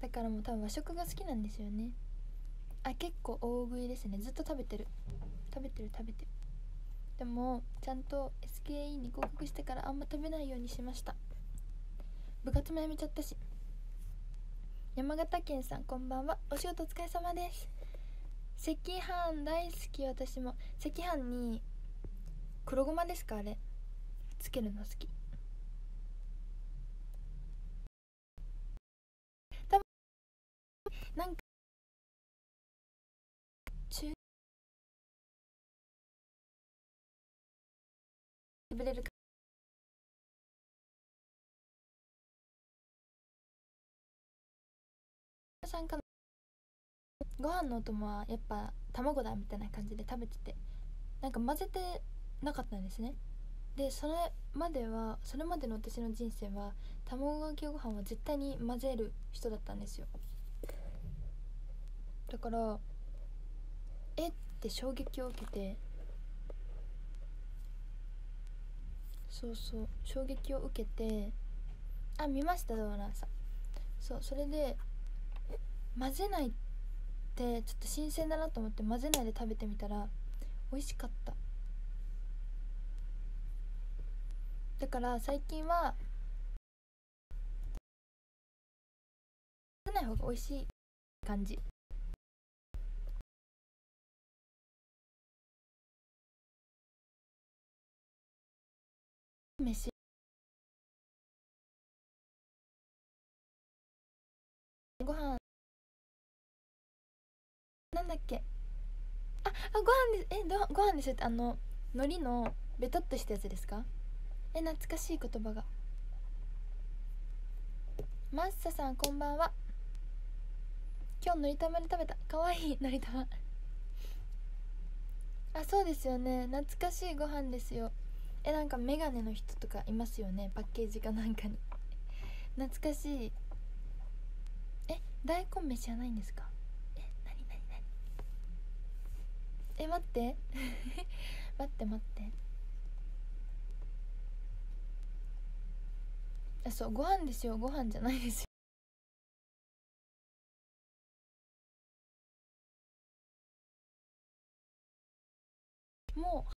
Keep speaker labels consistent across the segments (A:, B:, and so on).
A: だからもう多分和食が好きなんですよね。あ結構大食いですね。ずっと食べてる。食べてる食べてる。でもちゃんと SKE に合格してからあんま食べないようにしました。部活もやめちゃったし。山形県さんこんばんは。お仕事お疲れ様です。赤飯大好き私も。赤飯に黒ごまですかあれ。つけるの好き。なんか。中。食べれるかさんかご飯のお供はやっぱ卵だみたいな感じで食べてて。なんか混ぜてなかったんですね。でそれまではそれまでの私の人生は卵かけご飯は絶対に混ぜる人だったんですよ。だからえって衝撃を受けてそうそう衝撃を受けてあ見ましたドーナーさんそうそれで混ぜないってちょっと新鮮だなと思って混ぜないで食べてみたら美味しかった。だから最近は混ぜない方が美味しい感じ。なんだっけ？ああご飯です。えどご飯ですってあの海苔のベトっとしたやつですか？え懐かしい言葉が。マッサさんこんばんは。今日のり玉で食べた。かわいいのり玉。あそうですよね。懐かしいご飯ですよ。えなんかメガネの人とかいますよね？パッケージかなんかに。懐かしい。え大根飯じゃないんですかえなになになにえ待って。待って待って。あそうご飯ですよ。ご飯じゃないですよ。もう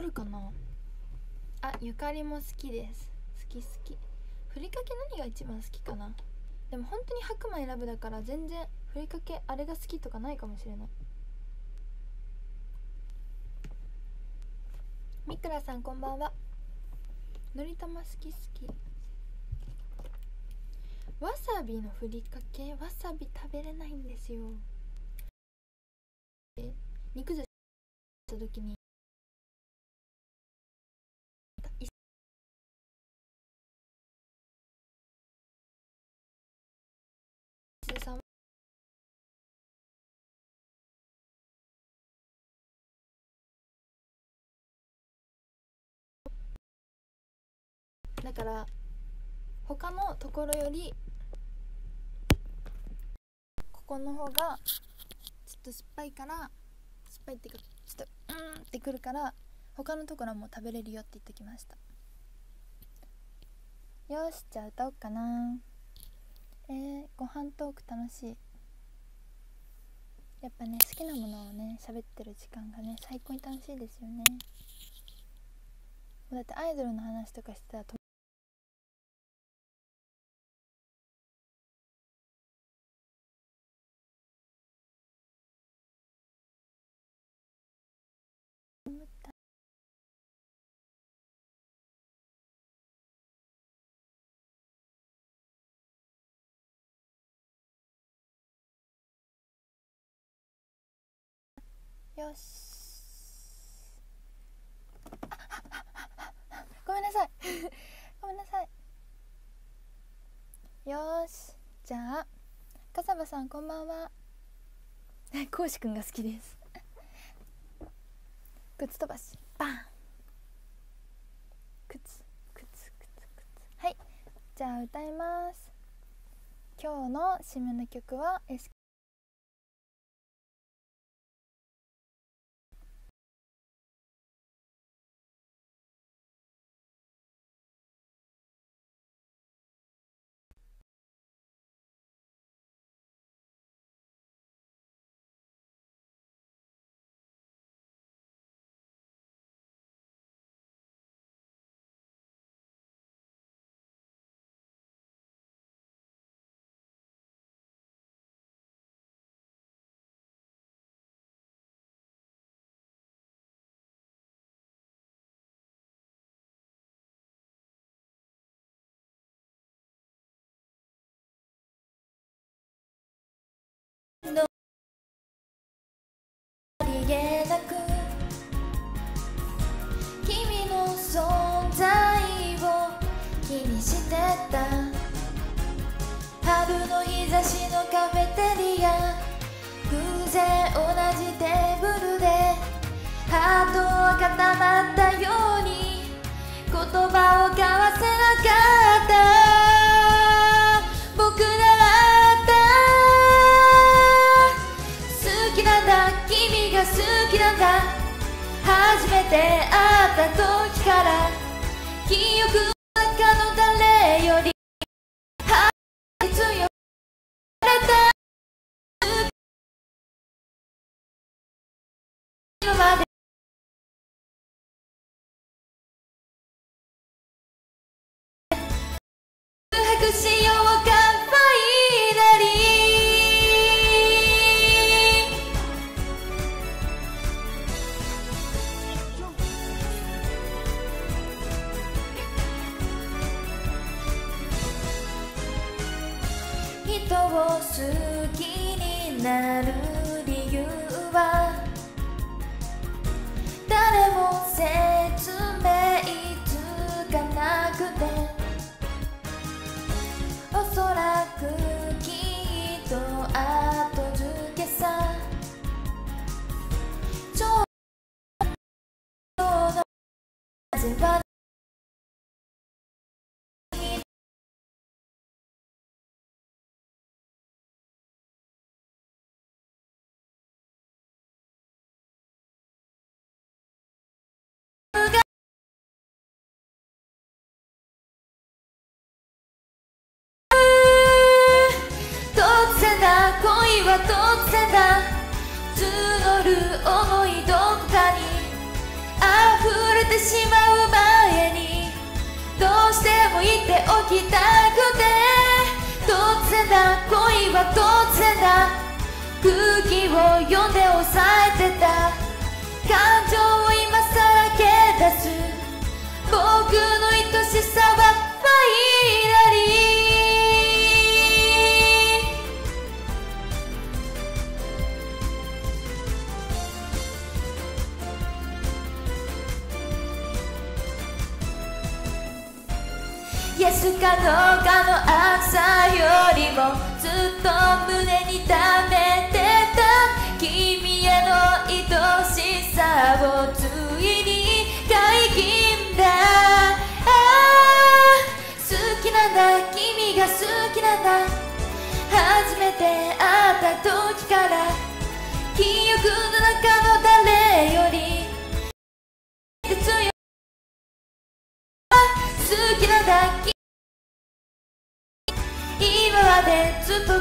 A: あるかな？あゆかりも好きです。好き好き。ふりかけ何が一番好きかな？でも本当に白米選ぶだから全然ふりかけあれが好きとかないかもしれない。みくらさんこんばんは。のりたま好き好き。わさびのふりかけわさび食べれないんですよ。え肉寿司した時にだから他のところよりここの方がちょっと酸っぱいから酸っぱいっていうかちょっとうんってくるから他のところも食べれるよって言ってきました。よしじゃあ歌おうかな。えー、ご飯トーク楽しい。やっぱね好きなものをね喋ってる時間がね最高に楽しいですよね。だってアイドルの話とかしてたらよし。ごめんなさいごめんなさいよしじゃあかさばさんこんばんはこうしくんが好きです靴飛ばしバン靴靴靴靴はいじゃあ歌います今日の締めの曲は SK の日差しのカフェテリア。偶然同じテーブルでハートは固まったように言葉を交わす乾杯なり」「人を好きになる」募る思いどこかに溢れてしまう前にどうしても言っておきたくて突然だ恋は突然だ空気を読んで抑えてた。感情イエスかどうかの朝よりもずっと胸に溜めてた君への愛しさをついに解禁だ。あ好きなんだ君が好きなんだ。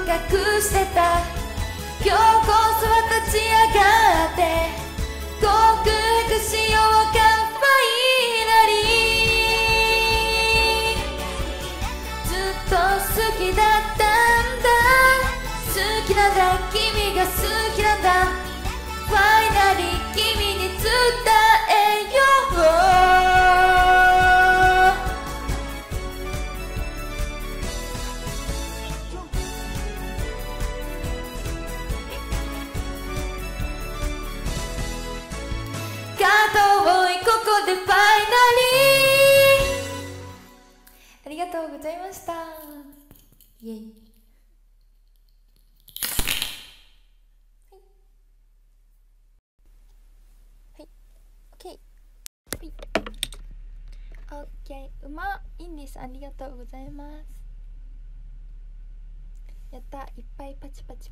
A: 隠してた。今日こそは立ち上がって告白しようかファイナリー。ずっと好きだったんだ。好きなんだ君が好きなんだ。ファイナリー君に伝えした。イエイ、うまありがとうございます。やった。いっぱいパチパチ。